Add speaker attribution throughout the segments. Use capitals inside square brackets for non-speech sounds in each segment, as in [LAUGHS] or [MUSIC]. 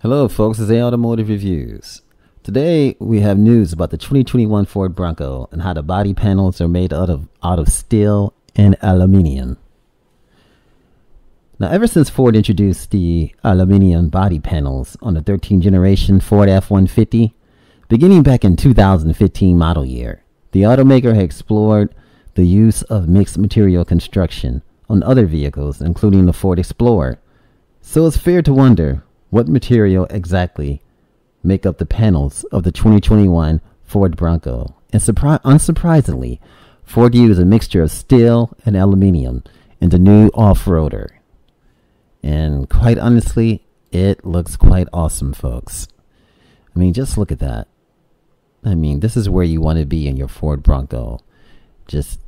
Speaker 1: Hello, folks. It's A Automotive Reviews. Today we have news about the 2021 Ford Bronco and how the body panels are made out of out of steel and aluminium. Now, ever since Ford introduced the aluminium body panels on the 13th generation Ford F-150, beginning back in 2015 model year, the automaker had explored the use of mixed material construction on other vehicles, including the Ford Explorer. So it's fair to wonder what material exactly make up the panels of the 2021 Ford Bronco. And surpri- unsurprisingly, Ford used a mixture of steel and aluminium in the new off-roader. And quite honestly, it looks quite awesome, folks. I mean, just look at that. I mean, this is where you want to be in your Ford Bronco. Just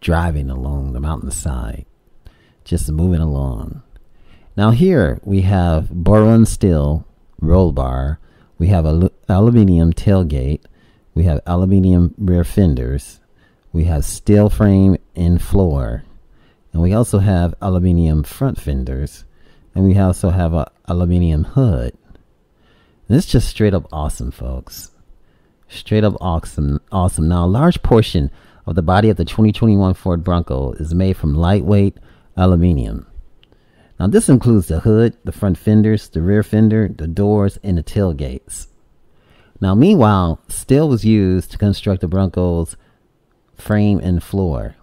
Speaker 1: driving along the mountainside. Just moving along. Now here we have boron steel roll bar. We have a aluminium tailgate. We have aluminium rear fenders. We have steel frame and floor. And we also have aluminium front fenders. And we also have a aluminium hood. And it's just straight up awesome, folks. Straight up awesome. Awesome. Now, a large portion of the body of the 2021 Ford Bronco is made from lightweight aluminium. Now, this includes the hood, the front fenders, the rear fender, the doors, and the tailgates. Now, meanwhile, steel was used to construct the Bronco's frame and floor.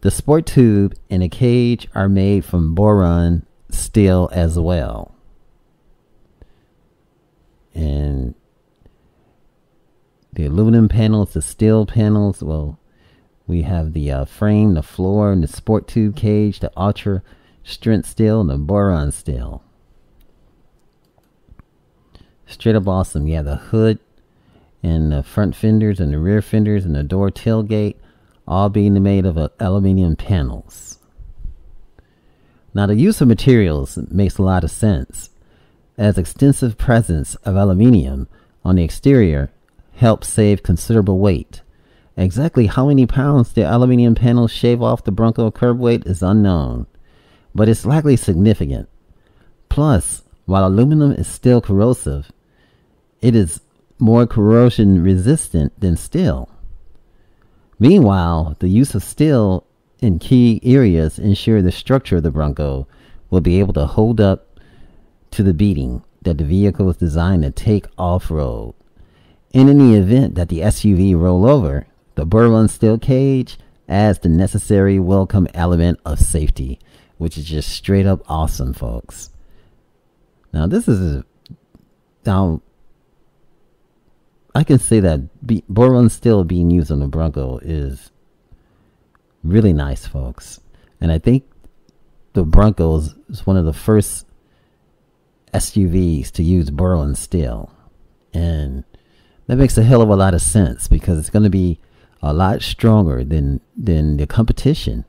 Speaker 1: The sport tube and the cage are made from boron steel as well. And the aluminum panels, the steel panels, well, we have the uh, frame, the floor, and the sport tube cage, the ultra strength steel, and the boron steel. Straight up awesome. Yeah, the hood and the front fenders and the rear fenders and the door tailgate all being made of uh, aluminium panels. Now, the use of materials makes a lot of sense, as extensive presence of aluminium on the exterior helps save considerable weight. Exactly how many pounds the aluminium panels shave off the Bronco curb weight is unknown, but it's likely significant. Plus, while aluminum is still corrosive, it is more corrosion resistant than steel. Meanwhile, the use of steel in key areas ensure the structure of the Bronco will be able to hold up to the beating that the vehicle is designed to take off road. In the event that the SUV roll over, the boron steel cage adds the necessary welcome element of safety, which is just straight up awesome, folks. Now, this is a, now I can say that be, boron steel being used on the Bronco is really nice, folks. And I think the Broncos is one of the first SUVs to use boron steel. And that makes a hell of a lot of sense because it's going to be a lot stronger than than the competition.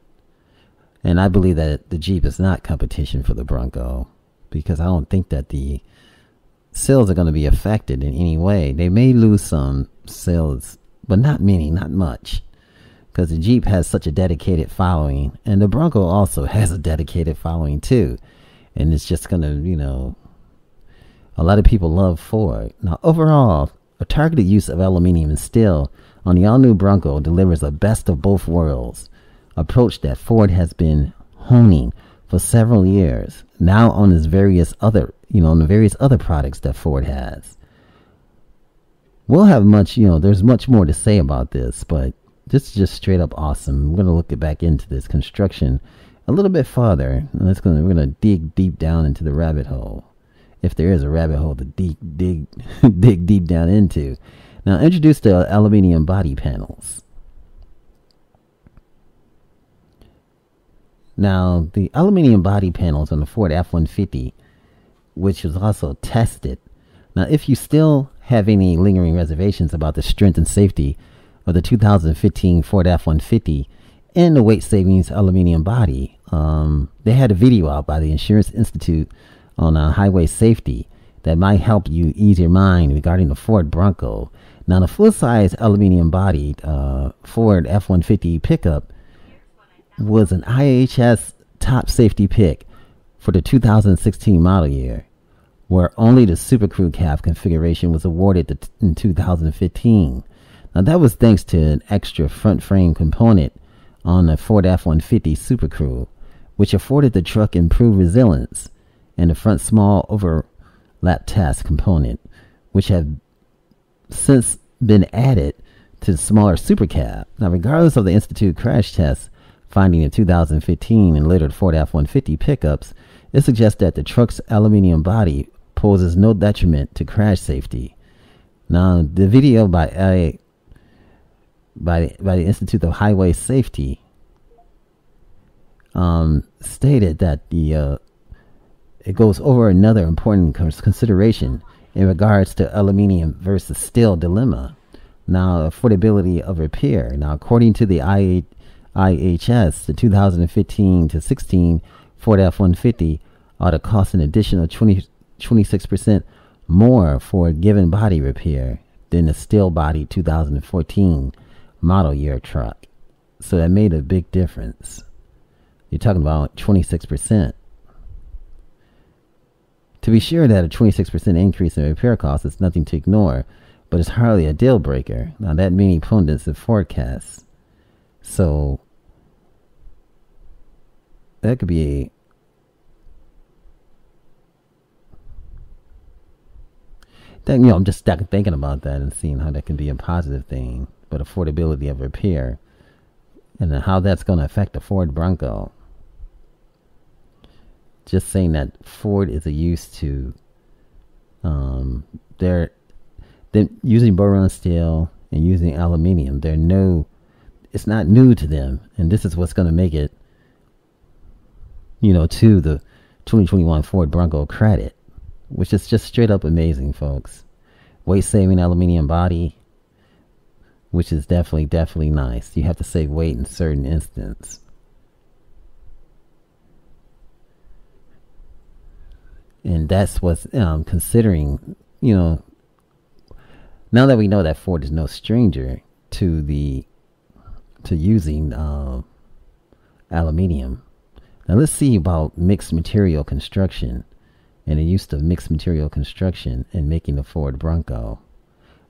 Speaker 1: And I believe that the Jeep is not competition for the Bronco because I don't think that the sales are going to be affected in any way. They may lose some sales, but not many, not much. Because the Jeep has such a dedicated following, and the Bronco also [LAUGHS] has a dedicated following too. And it's just going to, you know, a lot of people love Ford. Now, overall, a targeted use of aluminium and steel on the all new Bronco delivers the best of both worlds approach that Ford has been honing for several years, now on its various other, you know, on the various other products that Ford has. We'll have much, you know, there's much more to say about this, but this is just straight up awesome. We're gonna look back into this construction a little bit farther. Let's gonna we're gonna dig deep down into the rabbit hole, if there is a rabbit hole to dig dig [LAUGHS] dig deep down into. Now, introduce the aluminium body panels. Now, the aluminium body panels on the Ford F-150, which was also tested. Now, if you still have any lingering reservations about the strength and safety of the 2015 Ford F-150 and the weight savings aluminium body, um, they had a video out by the Insurance Institute on uh, highway safety that might help you ease your mind regarding the Ford Bronco. Now, the full size aluminium bodied uh, Ford F 150 pickup was an IHS top safety pick for the 2016 model year. where only the Super Crew cab configuration was awarded in 2015. Now, that was thanks to an extra front frame component on the Ford F 150 Super Crew, which afforded the truck improved resilience, and the front small overlap task component, which have since been added to the smaller Super Cab. Now, regardless of the Institute crash test finding in 2015 and later Ford F 150 pickups, it suggests that the truck's aluminum body poses no detriment to crash safety. Now, the video by a by by the Institute of Highway Safety um, stated that the uh, it goes over another important consideration in regards to aluminium versus steel dilemma. Now, affordability of repair. Now, according to the I, IHS, the 2015 to 16 Ford F-150 ought to cost an additional 20, 26% more for a given body repair than the steel body 2014 model year truck. So that made a big difference. You're talking about 26%. To be sure that a 26% increase in repair costs is nothing to ignore, but it's hardly a deal breaker. Now, that many pundits have forecasts. So, that could be a Then, you know, I'm just stuck thinking about that and seeing how that can be a positive thing, but affordability of repair and how that's going to affect the Ford Bronco. Just saying that Ford is a used to, um, they're they're using boron steel and using aluminium. They're no, it's not new to them, and this is what's going to make it, you know, to the 2021 Ford Bronco credit, which is just straight up amazing, folks. Weight saving aluminium body, which is definitely definitely nice. You have to save weight in certain instances. And that's what's um, considering, you know, now that we know that Ford is no stranger to the to using uh, aluminium, now let's see about mixed material construction and the use of mixed material construction in making the Ford Bronco.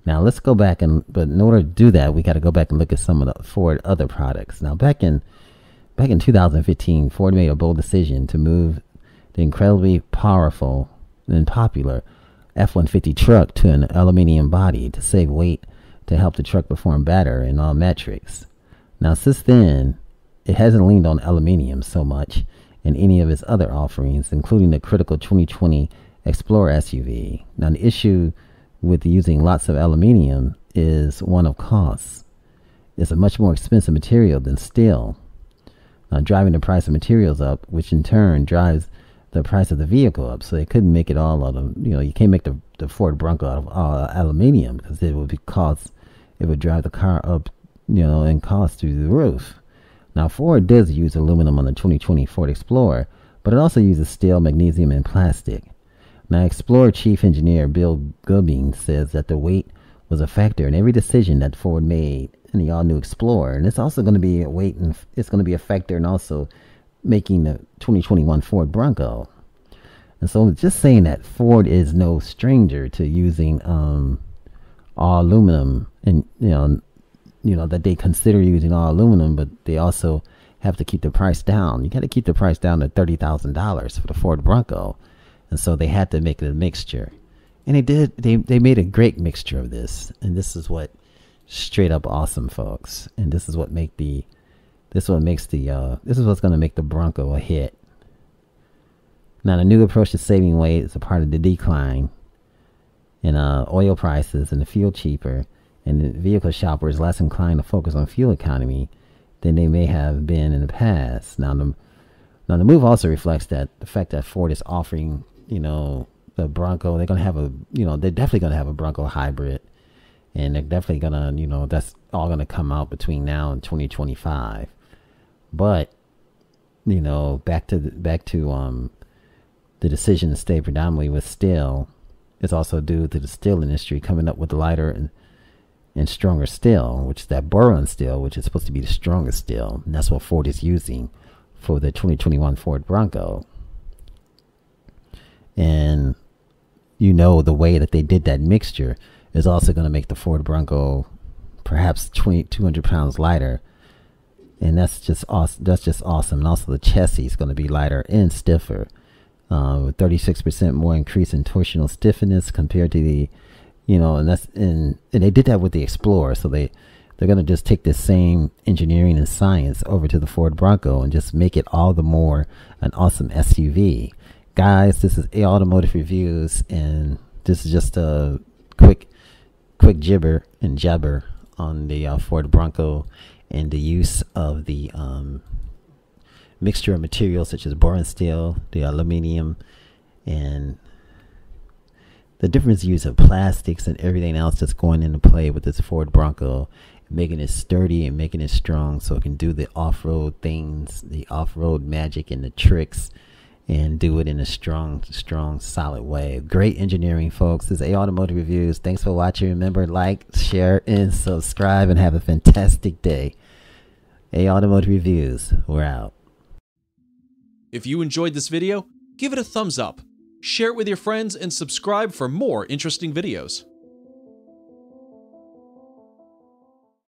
Speaker 1: Now let's go back and, but in order to do that, we got to go back and look at some of the Ford other products. Now back in back in 2015, Ford made a bold decision to move the incredibly powerful and popular F-150 truck to an aluminium body to save weight to help the truck perform better in all metrics. Now, since then, it hasn't leaned on aluminium so much in any of its other offerings, including the critical 2020 Explorer SUV. Now, the issue with using lots of aluminium is one of costs. It's a much more expensive material than steel, driving the price of materials up, which in turn drives the price of the vehicle up. So they couldn't make it all out of, you know, you can't make the, the Ford Bronco out of uh, aluminium because it would be cost, it would drive the car up, you know, and cost through the roof. Now, Ford does use aluminum on the 2020 Ford Explorer, but it also uses steel, magnesium, and plastic. Now, Explorer Chief Engineer Bill Gubing says that the weight was a factor in every decision that Ford made in the all-new Explorer, and it's also going to be a weight, and it's going to be a factor in also making the 2021 Ford Bronco. And so, just saying that Ford is no stranger to using um, all aluminum, and you know, you know that they consider using all aluminum, but they also have to keep the price down. You got to keep the price down to thirty thousand dollars for the Ford Bronco, and so they had to make it a mixture, and they did. They they made a great mixture of this, and this is what straight up awesome, folks, and this is what make the this what makes the uh, this is what's going to make the Bronco a hit. Now the new approach to saving weight is a part of the decline in uh, oil prices and the fuel cheaper, and vehicle shoppers less inclined to focus on fuel economy than they may have been in the past. Now the now the move also reflects that the fact that Ford is offering, you know, the Bronco. They're going to have a, you know, they're definitely going to have a Bronco hybrid, and they're definitely going to, you know, that's all going to come out between now and 2025. But you know, back to the, back to um, the decision to stay predominantly with steel is also due to the steel industry coming up with lighter and and stronger steel, which is that boron steel, which is supposed to be the strongest steel. And that's what Ford is using for the 2021 Ford Bronco. And you know the way that they did that mixture is also going to make the Ford Bronco perhaps 20, 200 pounds lighter. And that's just awesome. That's just awesome. And also the chassis is going to be lighter and stiffer. Uh, with 36% more increase in torsional stiffness compared to the, you know, and that's and and they did that with the Explorer. So they they're going to just take this same engineering and science over to the Ford Bronco and just make it all the more an awesome SUV. Guys, this is A Automotive Reviews, and this is just a quick, quick gibber and jabber on the uh, Ford Bronco and the use of the um, mixture of materials such as boron steel, the aluminum, and the different use of plastics and everything else that's going into play with this Ford Bronco, making it sturdy and making it strong so it can do the off road things, the off road magic and the tricks, and do it in a strong, strong, solid way. Great engineering, folks. This is A Automotive Reviews. Thanks for watching. Remember, like, share, and subscribe, and have a fantastic day. A Automotive Reviews. We're out.
Speaker 2: If you enjoyed this video, give it a thumbs up, share it with your friends, and subscribe for more interesting videos.